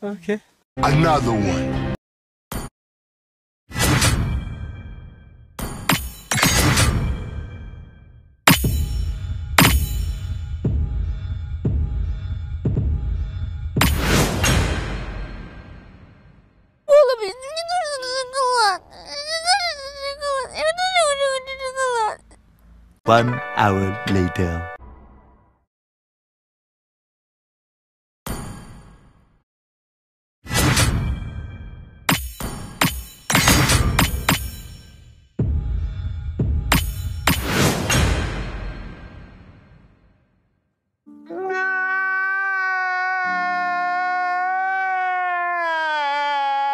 Okay. Another one. One hour later.